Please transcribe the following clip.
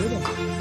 有点吗。